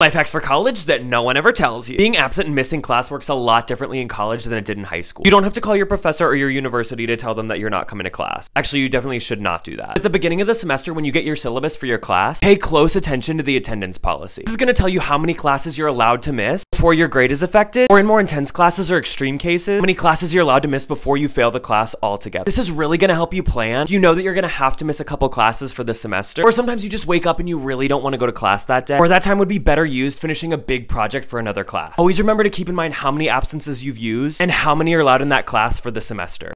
Life hacks for college that no one ever tells you. Being absent and missing class works a lot differently in college than it did in high school. You don't have to call your professor or your university to tell them that you're not coming to class. Actually, you definitely should not do that. At the beginning of the semester, when you get your syllabus for your class, pay close attention to the attendance policy. This is to tell you how many classes you're allowed to miss before your grade is affected, or in more intense classes or extreme cases, how many classes you're allowed to miss before you fail the class altogether. This is really to help you plan. You know that you're to have to miss a couple classes for the semester, or sometimes you just wake up and you really don't want to go to class that day, or that time would be better used finishing a big project for another class. Always remember to keep in mind how many absences you've used and how many are allowed in that class for the semester.